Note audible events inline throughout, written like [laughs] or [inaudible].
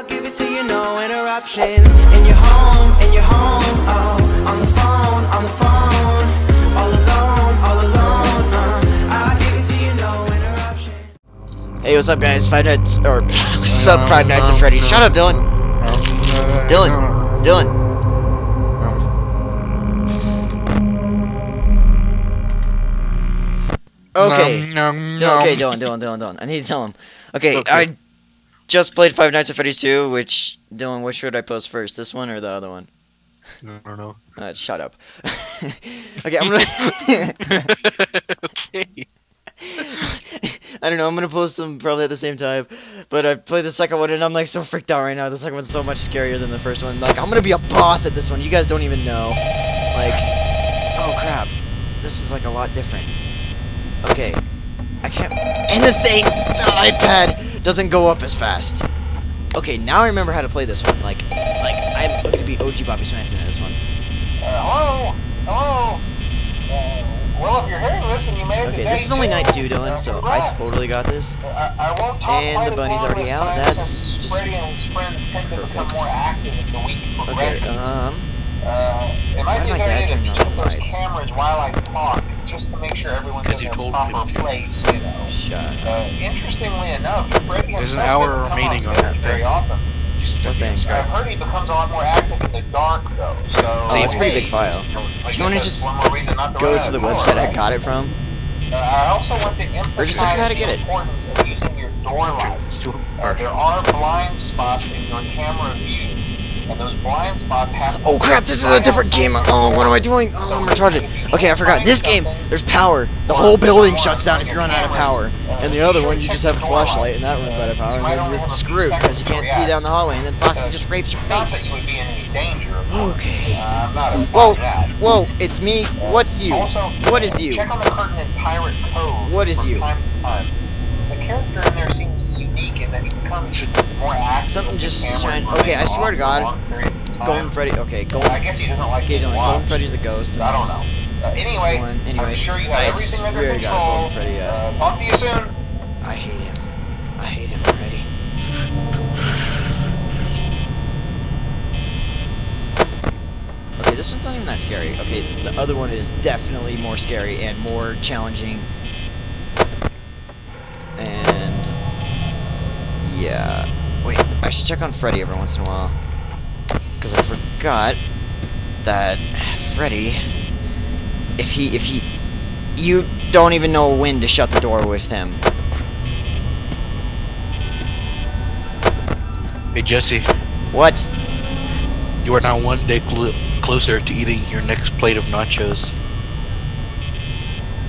I'll give it to you, no interruption. In your home, in your home, oh, on the phone, on the phone, all alone, all alone. Uh, I'll give it to you, no interruption. Hey, what's up, guys? Five Nights or [laughs] what's up, Five Nights at Freddy's? Shut up, Dylan. Dylan. Dylan. Okay. Dylan, okay, Dylan, Dylan, Dylan, Dylan. I need to tell him. Okay, Okay. I just played Five Nights at Freddy's 2, which Dylan, which should I post first? This one or the other one? No, no, no. Uh, shut up. [laughs] okay, I'm gonna. [laughs] okay. [laughs] I don't know. I'm gonna post them probably at the same time, but I played the second one and I'm like so freaked out right now. The second one's so much scarier than the first one. Like I'm gonna be a boss at this one. You guys don't even know. Like, oh crap, this is like a lot different. Okay, I can't. And the thing, the iPad doesn't go up as fast. Okay, now I remember how to play this one. Like, like I'm gonna be OG Bobby Smanson in this one. Uh, hello? Hello? Uh, well, if you're hearing this and you made it Okay, to this is only night two, Dylan, so I totally got this. I, I won't talk And the bunny's already out, that's just and his friends tend to become perfect. more active as the week Okay, um, uh, it why might be did a my dad idea to on keep the those lights? cameras while I talk, just to make sure everyone's in Because their told proper him to. place, you know. shut. Uh, interestingly enough, Freddy There's an himself hour doesn't remaining on stage that very thing. often. Just What stepping thing? I've heard he becomes a lot more active in the dark, though. So Oh, it's a pretty big file. I Do you wanna just one more reason not Go to the out of website I got it from. Uh, I also want to Or just look how to get the it. of using your door lights. Uh, there are blind spots in your camera view, and those blind spots have Oh crap, this is a different game. Oh, what am I doing? Oh, I'm retarded. Okay, I forgot. This game, there's power. The whole building shuts down if you run out of power. And the other one, you just have a flashlight and that runs out of power. And then you're screwed because you can't see down the hallway. And then Foxy just rapes your face. that you would be in any danger. of course. Okay. Uh, Whoa, whoa, it's me. What's you? What is you? Check on the curtain in Pirate Cove. What is you? Something just running okay, I swear to God. long periods of. Golden Freddy. Okay, I Golden. guess he doesn't like Okay, Golden Freddy's a ghost. I don't know. Uh, anyway, One- anyway, I'm sure you have I everything under swear to God, control. Golden Freddy, uh, uh, talk to you soon. I hate him. I hate him already. Okay, this one's not even that scary. Okay, the other one is definitely more scary and more challenging. And yeah. Wait, I should check on Freddy every once in a while. Because I forgot that Freddy if he if he you don't even know when to shut the door with him. Hey Jesse, What? you are now one day cl- closer to eating your next plate of nachos.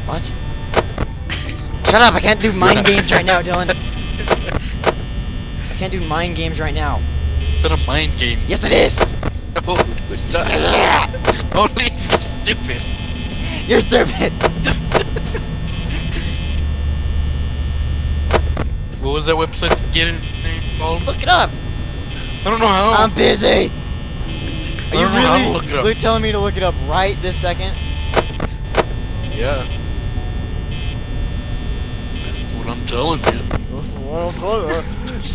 What? [laughs] Shut up! I can't do [laughs] mind games right now, Dylan. [laughs] I can't do mind games right now. It's not a mind game. Yes, it is. No, it's not. Only stupid. You're stupid. [laughs] What was that website to get it called? Just look it up. I don't know how. I'm busy. Are I you don't know how to really look it up. look- telling me to look it up right this second? yeah. That's what I'm telling you. Tonight is only 2 a.m. and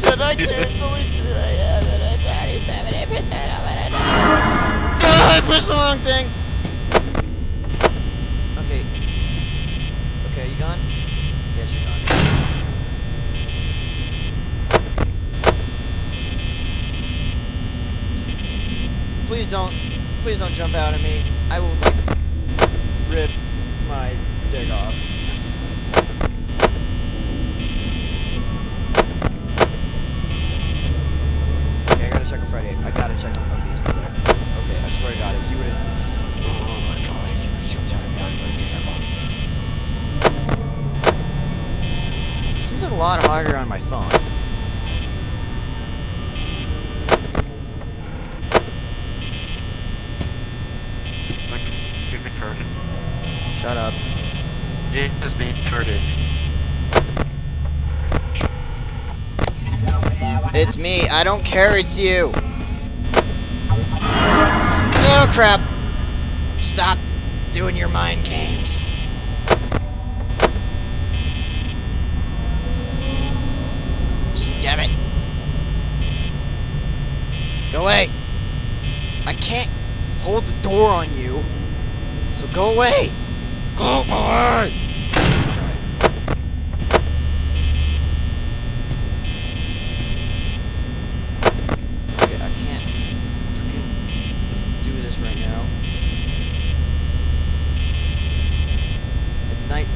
it's 97% of it. Ah, I pushed the wrong thing. Okay. Okay, are you gone? Yes, you're gone. Please don't, please don't jump out at me. I will like rip my dick off. Okay, I gotta check on Freddy. I gotta check on. Okay, he's still there. Okay, I swear to God, if you would've. Oh my God, if you would've jumped out at me, I'd rip your dick off. Seems like a lot harder on my phone. Get retarded. Shut up. It has been retarded. It's me. I don't care. It's you. Oh crap! Stop doing your mind games. Damn it. Go away. I can't hold the door on you. So go away. Go away. Okay, I can't freaking do this right now. It's night.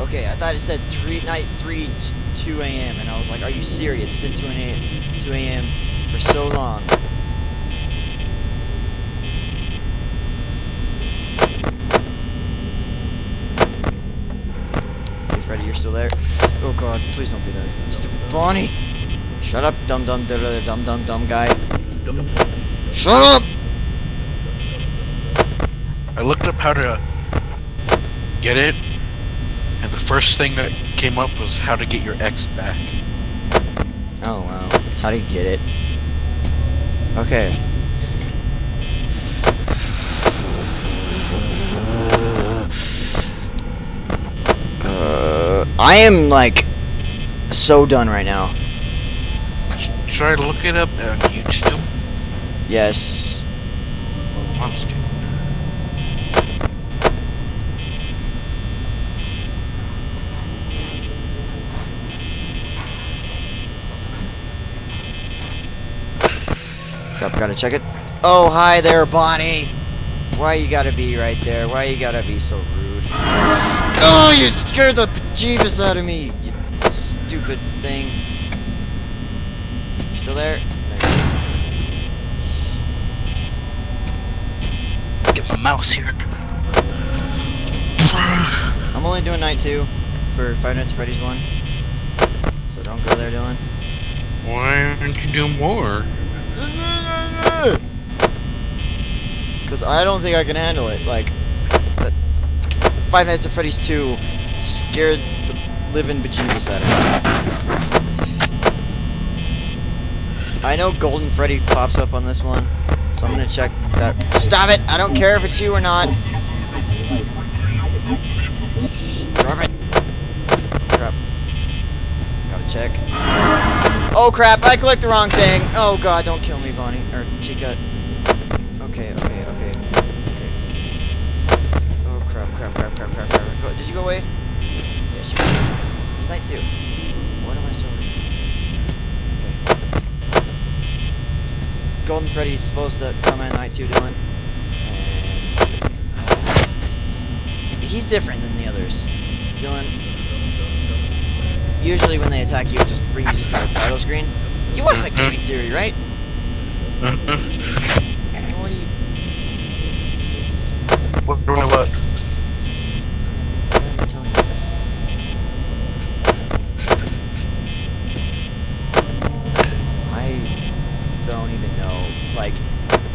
Okay, I thought it said three night three t- two a.m. and I was like, "Are you serious? It's been two a.m. two a.m. for so long." Okay, Freddy, you're still there. Oh God, please don't be there. Stupid Bonnie. Shut up, dumb dumb dumb dumb dumb dumb guy. Shut up. I looked up how to get it, and the first thing that came up was how to get your ex back. Oh wow. How do you get it? Okay. Uh, I am like so done right now. Should I look it up on YouTube? Yes. Monster. Crap, gotta check it. Oh, hi there, Bonnie. Why you gotta be right there? Why you gotta be so rude? Oh, you scared the bejeebus out of me, you stupid thing. You still there? There. Get my mouse here. I'm only doing night two for Five Nights at Freddy's one. So don't go there, Dylan. Why don't you do more? Mm-hmm. Because I don't think I can handle it. Like, that Five Nights at Freddy's 2 scared the living bejeebus out of me. I know Golden Freddy pops up on this one, so I'm gonna check that. Stop it! I don't care if it's you or not. Drop it. Crap. Gotta check. Oh crap! I clicked the wrong thing. Oh god! Don't kill me, Bonnie or Chica. Okay, okay, okay, okay. Oh crap! Crap! Crap! Crap! Crap! Crap! Go, did you go away? Yes, you did. It's night two. What am I so? Okay. Golden Freddy's supposed to come in night two, Dylan. And uh, he's different than the others. Dylan, usually when they attack you, it just brings you to the title screen. You watch like Gaming mm-hmm. Theory, right? Mm-hmm. What do you? what? What? What? Why am you this? I don't even know. Like,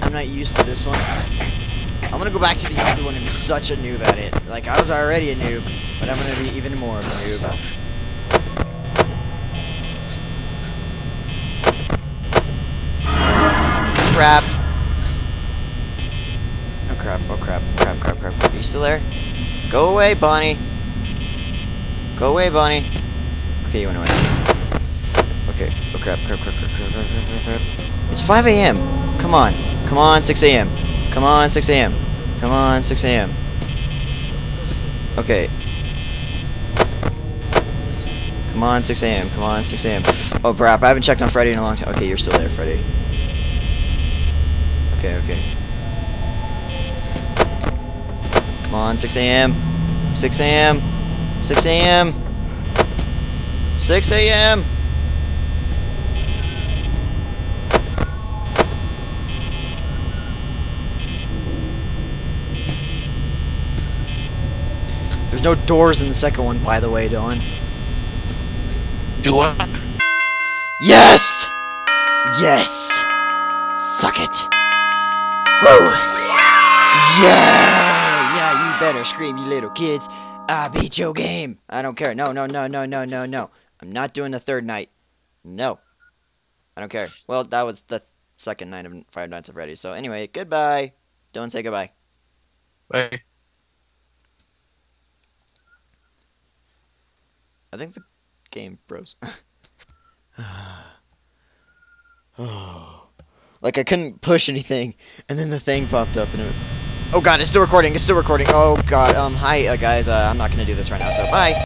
I'm not used to this one. I'm gonna go back to the other one and be such a noob at it. Like, I was already a noob, but I'm gonna be even more of a noob. Crap. Oh crap, oh crap, crap, crap, crap. Are you still there? Go away, Bonnie. Go away, Bonnie. Okay, you went away. Okay. Oh crap, crap, crap, crap, crap, crap, crap, crap. It's 5 a.m. Come on. Come on, 6 a.m. Come on, 6 a.m. Come on, 6 a.m. Okay. Come on, 6 a.m. Come on, 6 a.m. Oh crap, I haven't checked on Freddy in a long time. Okay, you're still there, Freddy. Okay, okay. Come on, 6 a.m. 6 a.m. 6 a.m. 6 a.m. There's no doors in the second one, by the way, Dylan. Do what? Yes! Yes! Suck it! Woo! Yeah! Yeah, you better scream, you little kids. I beat your game. I don't care. No, no, no, no, no, no, no. I'm not doing the third night. No. I don't care. Well, that was the second night of Five Nights at Freddy's. So anyway, goodbye. Don't say goodbye. Bye. I think the game froze. [laughs] [sighs] [sighs] oh. Like I couldn't push anything, and then the thing popped up, and it. Oh god, it's still recording. It's still recording. Oh god. Um, hi uh, guys. Uh, I'm not gonna do this right now. So bye.